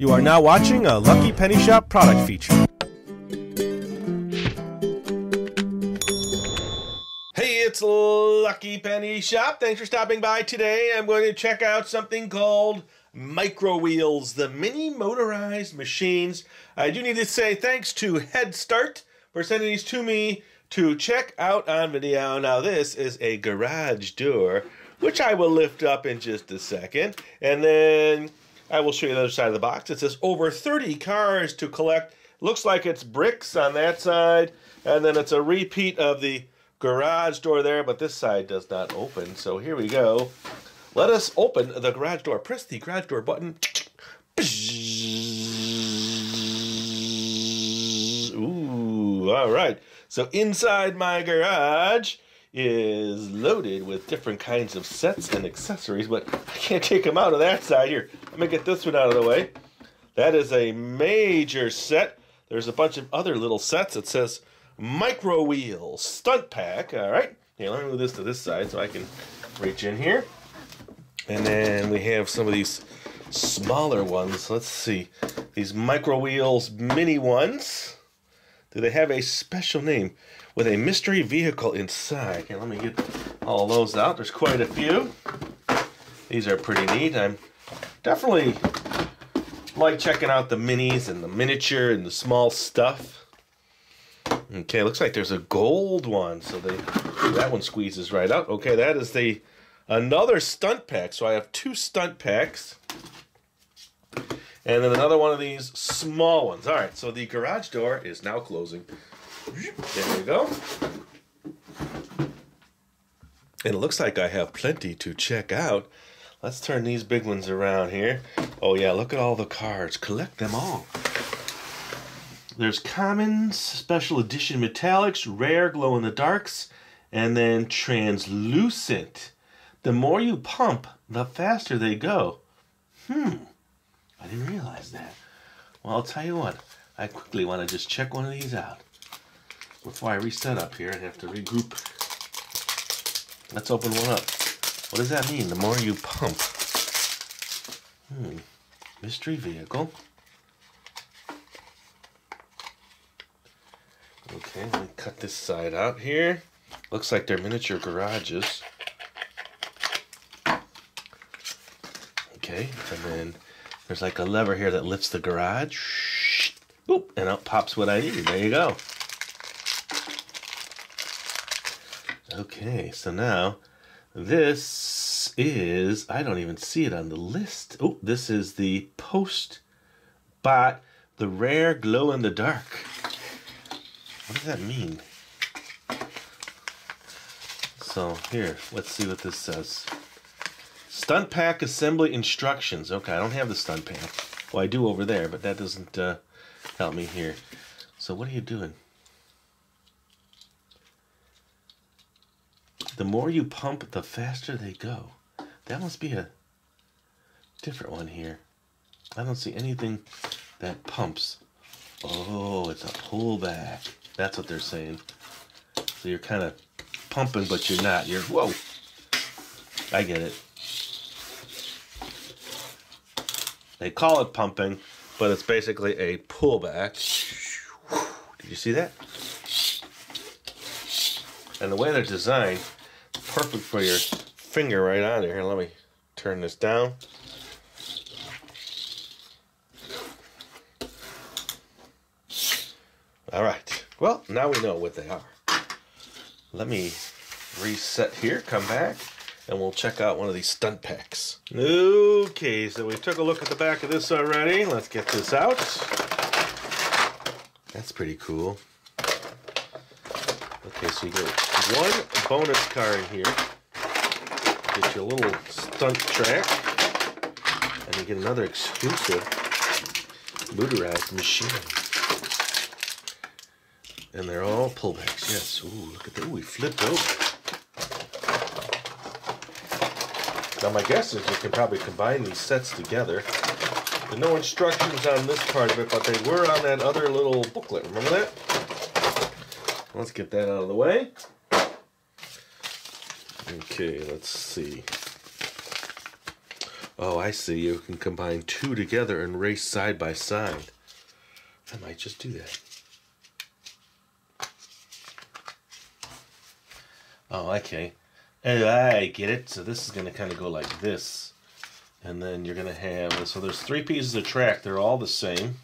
You are now watching a Lucky Penny Shop product feature. Hey, it's Lucky Penny Shop. Thanks for stopping by today. I'm going to check out something called Micro Wheels, the mini motorized machines. I do need to say thanks to Head Start for sending these to me to check out on video. Now, this is a garage door, which I will lift up in just a second. And then I will show you the other side of the box. It says over 30 cars to collect. Looks like it's bricks on that side, and then it's a repeat of the garage door there, but this side does not open. So here we go. Let us open the garage door. Press the garage door button. Ooh, all right. So inside my garage, is loaded with different kinds of sets and accessories, but I can't take them out of that side here. Let me get this one out of the way. That is a major set. There's a bunch of other little sets. It says Micro Wheel Stunt Pack. All right. Here, let me move this to this side so I can reach in here. And then we have some of these smaller ones. Let's see. These Micro Wheels mini ones. Do they have a special name? with a mystery vehicle inside. Here, let me get all those out. There's quite a few. These are pretty neat. I'm definitely like checking out the minis and the miniature and the small stuff. Okay, looks like there's a gold one. So they that one squeezes right out. Okay, that is the another stunt pack. So I have two stunt packs. And then another one of these small ones. All right, so the garage door is now closing. There we go. And it looks like I have plenty to check out. Let's turn these big ones around here. Oh yeah, look at all the cards. Collect them all. There's commons, special edition metallics, rare glow in the darks, and then translucent. The more you pump, the faster they go. Hmm, I didn't realize that. Well, I'll tell you what, I quickly want to just check one of these out before I reset up here, I have to regroup. Let's open one up. What does that mean? The more you pump. Hmm. Mystery vehicle. Okay, let me cut this side out here. Looks like they're miniature garages. Okay, and then there's like a lever here that lifts the garage. And out pops what I need. There you go. Okay, so now this is, I don't even see it on the list. Oh, this is the post bot, the rare glow in the dark. What does that mean? So here, let's see what this says. Stunt pack assembly instructions. Okay, I don't have the stunt pack. Well, I do over there, but that doesn't uh, help me here. So what are you doing? The more you pump, the faster they go. That must be a different one here. I don't see anything that pumps. Oh, it's a pullback. That's what they're saying. So you're kind of pumping, but you're not. You're, whoa. I get it. They call it pumping, but it's basically a pullback. Did you see that? And the way they're designed, perfect for your finger right on there. Here, let me turn this down. All right. Well, now we know what they are. Let me reset here, come back, and we'll check out one of these stunt packs. Okay, so we took a look at the back of this already. Let's get this out. That's pretty cool. Okay, so you get one bonus car in here. Get you a little stunt track. And you get another exclusive motorized machine. And they're all pullbacks, yes. Ooh, look at that. Ooh, we flipped over. Now my guess is you can probably combine these sets together. There's no instructions on this part of it, but they were on that other little booklet. Remember that? Let's get that out of the way. Okay, let's see. Oh, I see. You can combine two together and race side by side. I might just do that. Oh, okay. I get it. So this is going to kind of go like this. And then you're going to have, so there's three pieces of track. They're all the same.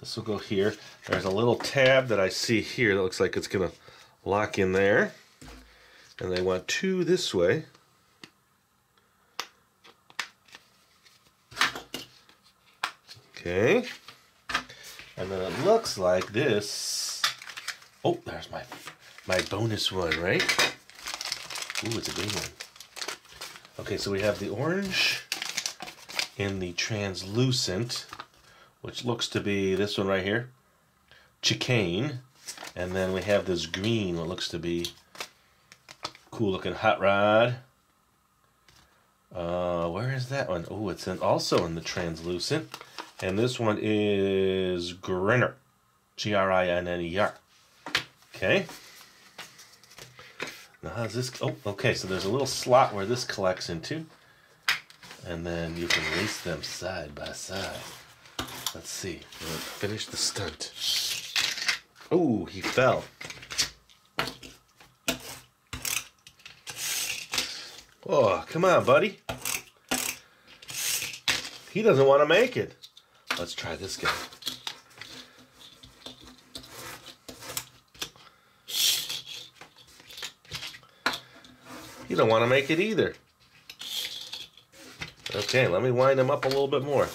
This will go here. There's a little tab that I see here that looks like it's going to lock in there. And they want two this way. Okay. And then it looks like this. Oh, there's my my bonus one, right? Ooh, it's a big one. Okay, so we have the orange in the translucent, which looks to be this one right here, chicane. And then we have this green, what looks to be cool looking hot rod. Uh, where is that one? Oh, it's in, also in the translucent. And this one is Grinner. G-R-I-N-N-E-R. Okay. Now how's this? Oh, okay, so there's a little slot where this collects into. And then you can race them side by side. Let's see. Finish the stunt. Oh, he fell. Oh, come on, buddy. He doesn't want to make it. Let's try this guy. He don't want to make it either. Okay, let me wind him up a little bit more.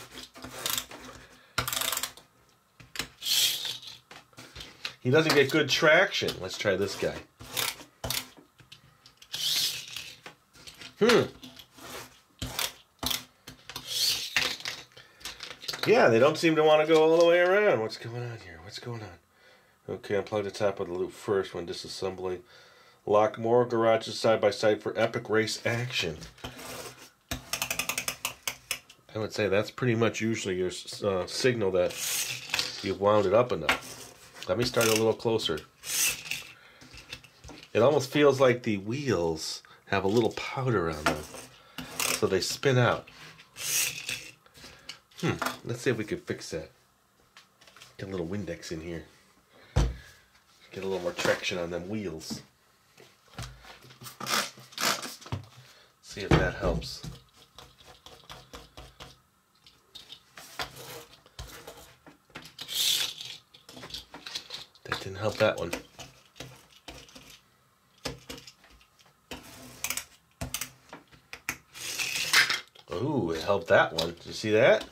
He doesn't get good traction. Let's try this guy. Hmm. Yeah, they don't seem to want to go all the way around. What's going on here? What's going on? Okay, unplug the top of the loop first when disassembling. Lock more garages side by side for epic race action. I would say that's pretty much usually your uh, signal that you've wound it up enough. Let me start a little closer. It almost feels like the wheels have a little powder on them. So they spin out. Hmm, let's see if we can fix that. Get a little Windex in here. Get a little more traction on them wheels. See if that helps. That didn't help that one. Ooh, it helped that one. Did you see that?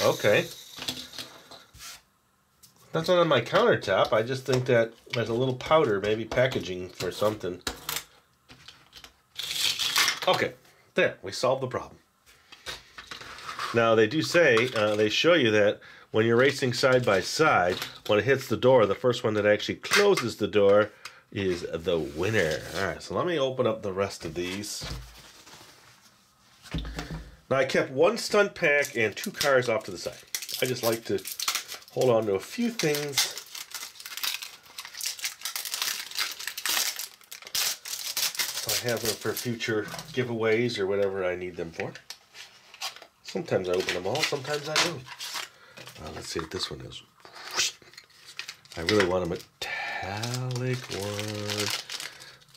Okay. That's not on my countertop. I just think that there's a little powder, maybe packaging for something. Okay, there, we solved the problem. Now, they do say, uh, they show you that when you're racing side by side, when it hits the door, the first one that actually closes the door is the winner. All right, so let me open up the rest of these. Now, I kept one stunt pack and two cars off to the side. I just like to hold on to a few things. So I have them for future giveaways or whatever I need them for. Sometimes I open them all, sometimes I don't. Uh, let's see what this one is. I really want a metallic one.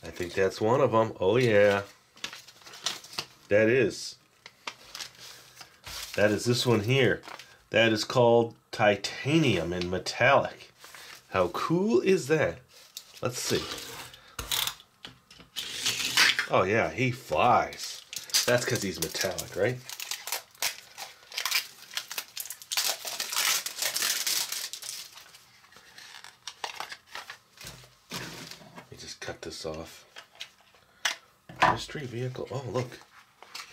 I think that's one of them. Oh yeah. That is. That is this one here. That is called titanium in metallic. How cool is that? Let's see. Oh yeah, he flies. That's because he's metallic, right? Let me just cut this off. Mystery vehicle. Oh, look.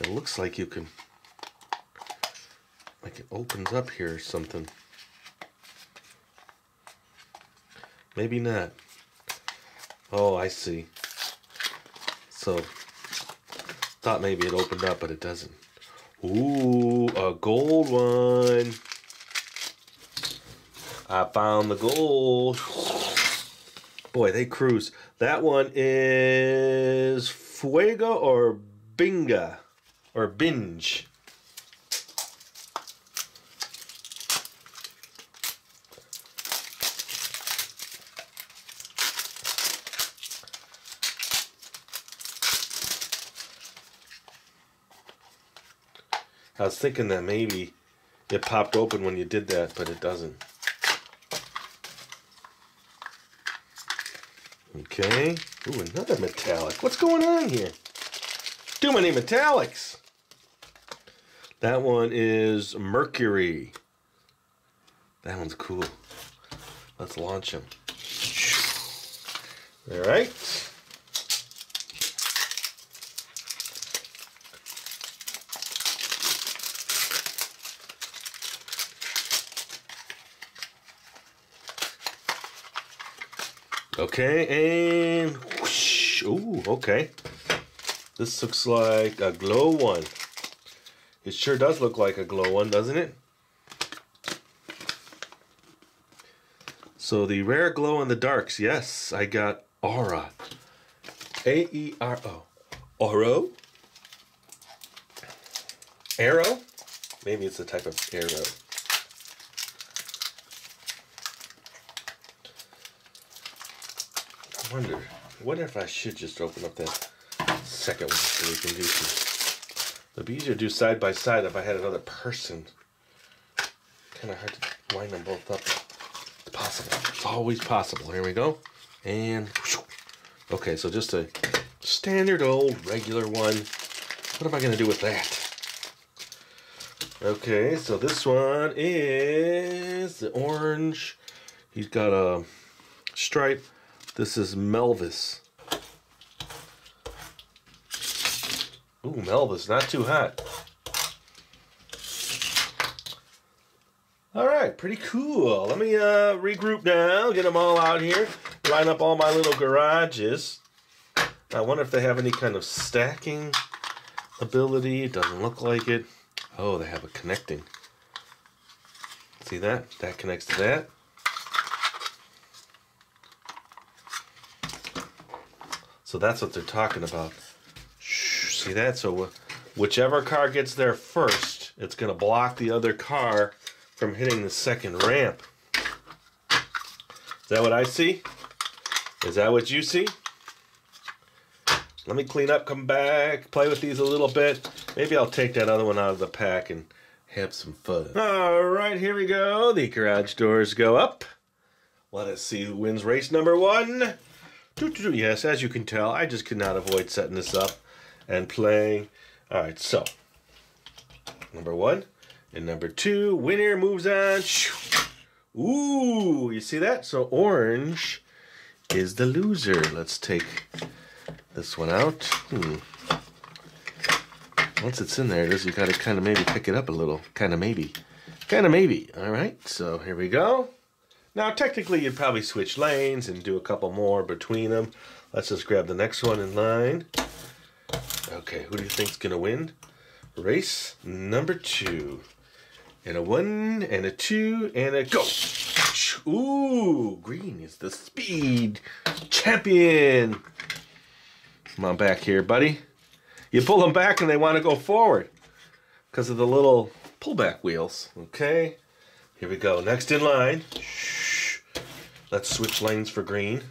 It looks like you can like it opens up here or something. Maybe not. Oh, I see. So, thought maybe it opened up, but it doesn't. Ooh, a gold one. I found the gold. Boy, they cruise. That one is Fuego or Binga or Binge. I was thinking that maybe it popped open when you did that, but it doesn't. Okay. Ooh, another metallic. What's going on here? Too many metallics. That one is Mercury. That one's cool. Let's launch him. All right. Okay, and whoosh. Ooh, okay. This looks like a glow one. It sure does look like a glow one, doesn't it? So the rare glow in the darks, yes, I got Aura. A-E-R-O. Oro? Arrow? Maybe it's a type of arrow. Wonder, what if I should just open up that second one so we can do some. It'd be easier to do side by side if I had another person. Kind of hard to line them both up. It's possible. It's always possible. Here we go. And, okay, so just a standard old regular one. What am I going to do with that? Okay, so this one is the orange. He's got a stripe. This is Melvis. Ooh, Melvis, not too hot. All right, pretty cool. Let me uh, regroup now, get them all out here, line up all my little garages. I wonder if they have any kind of stacking ability. It doesn't look like it. Oh, they have a connecting. See that? That connects to that. So that's what they're talking about. See that? So whichever car gets there first, it's going to block the other car from hitting the second ramp. Is that what I see? Is that what you see? Let me clean up, come back, play with these a little bit. Maybe I'll take that other one out of the pack and have some fun. All right, here we go. The garage doors go up. Let us see who wins race number one. Yes, as you can tell, I just could not avoid setting this up and playing. All right, so number one and number two, winner moves on. Ooh, you see that? So orange is the loser. Let's take this one out. Hmm. Once it's in there, it is, you got to kind of maybe pick it up a little. Kind of maybe. Kind of maybe. All right, so here we go. Now, technically, you'd probably switch lanes and do a couple more between them. Let's just grab the next one in line. Okay, who do you think's going to win? Race number two. And a one, and a two, and a go. Ooh, green is the speed champion. Come on back here, buddy. You pull them back and they want to go forward because of the little pullback wheels. Okay, here we go. Next in line. Let's switch lanes for green.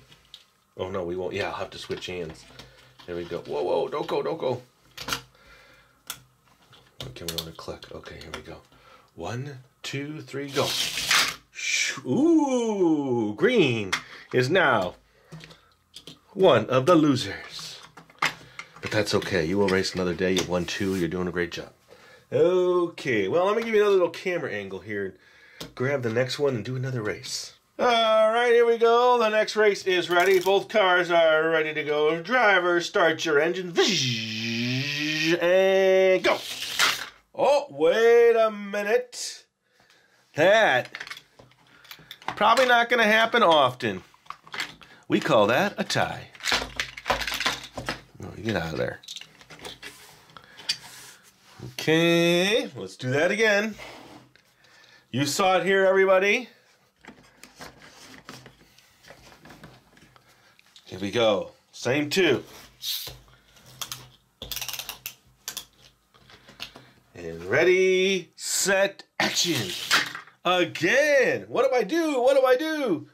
Oh no, we won't. Yeah, I'll have to switch hands. There we go. Whoa, whoa, don't go, don't go. Okay, we want to click. Okay, here we go. One, two, three, go. Ooh, green is now one of the losers. But that's okay. You will race another day. You've won two. You're doing a great job. Okay, well, let me give you another little camera angle here. Grab the next one and do another race. All right, here we go. The next race is ready. Both cars are ready to go. Driver, start your engine. And go. Oh, wait a minute. That probably not going to happen often. We call that a tie. Oh, get out of there. Okay, let's do that again. You saw it here, everybody. Here we go. Same two. And ready, set, action. Again. What do I do? What do I do?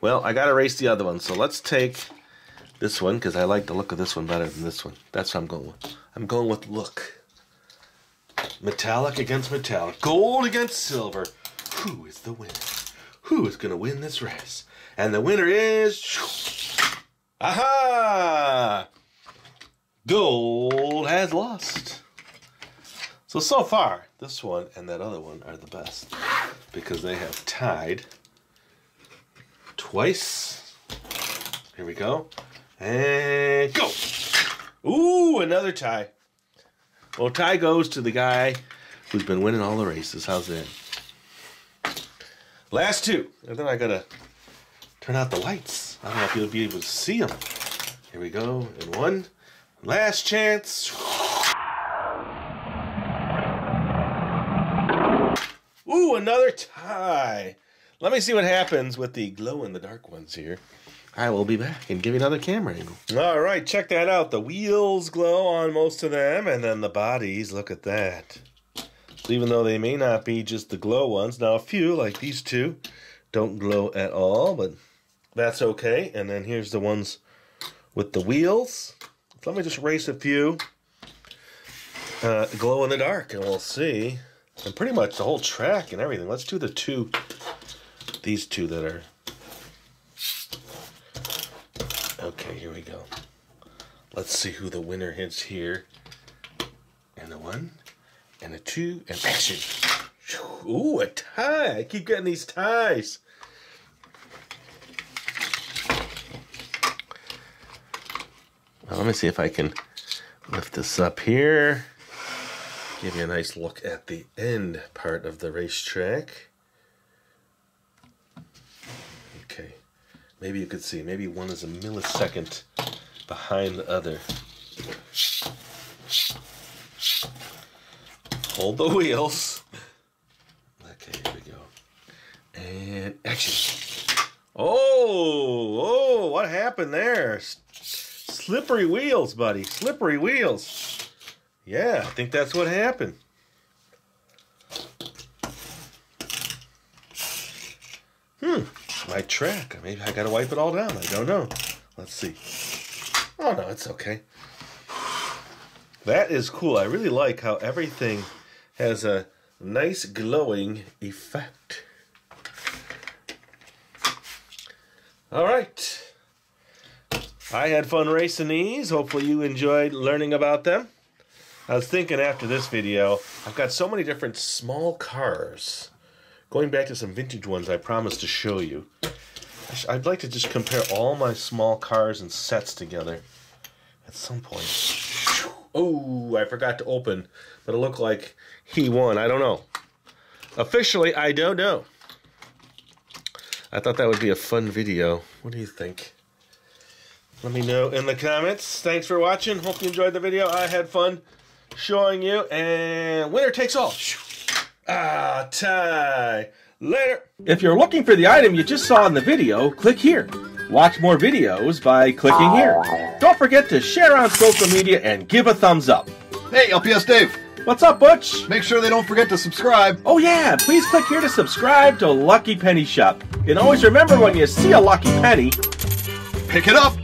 Well, I got to race the other one. So let's take this one because I like the look of this one better than this one. That's what I'm going with. I'm going with look. Metallic against metallic. Gold against silver. Who is the winner? Who is going to win this race? And the winner is. Aha! Gold has lost. So, so far, this one and that other one are the best because they have tied twice. Here we go. And go. Ooh, another tie. Well, tie goes to the guy who's been winning all the races. How's that? Last two. And then I gotta turn out the lights. I don't know if you'll be able to see them. Here we go. And one. Last chance. Ooh, another tie. Let me see what happens with the glow in the dark ones here. I will be back and give you another camera angle. All right, check that out. The wheels glow on most of them, and then the bodies, look at that. Even though they may not be just the glow ones, now a few, like these two, don't glow at all, but that's okay. And then here's the ones with the wheels. So let me just race a few. Uh, glow in the dark, and we'll see. And pretty much the whole track and everything. Let's do the two, these two that are Okay, here we go. Let's see who the winner is here. And the one, and a two, and action. Ooh, a tie. I keep getting these ties. Let me see if I can lift this up here. Give you a nice look at the end part of the racetrack. Okay, maybe you could see, maybe one is a millisecond behind the other. Hold the wheels. Okay, here we go. And action. Oh, oh, what happened there? Slippery wheels, buddy. Slippery wheels. Yeah, I think that's what happened. Hmm my track. Maybe I gotta wipe it all down. I don't know. Let's see. Oh no, it's okay. That is cool. I really like how everything has a nice glowing effect. All right. I had fun racing these. Hopefully you enjoyed learning about them. I was thinking after this video, I've got so many different small cars Going back to some vintage ones I promised to show you. I'd like to just compare all my small cars and sets together at some point. Oh, I forgot to open, but it looked like he won. I don't know. Officially, I don't know. I thought that would be a fun video. What do you think? Let me know in the comments. Thanks for watching. Hope you enjoyed the video. I had fun showing you. And winner takes all. Ah, tie. Later. If you're looking for the item you just saw in the video, click here. Watch more videos by clicking here. Don't forget to share on social media and give a thumbs up. Hey, LPS Dave. What's up, Butch? Make sure they don't forget to subscribe. Oh yeah, please click here to subscribe to Lucky Penny Shop. And always remember when you see a lucky penny, pick it up.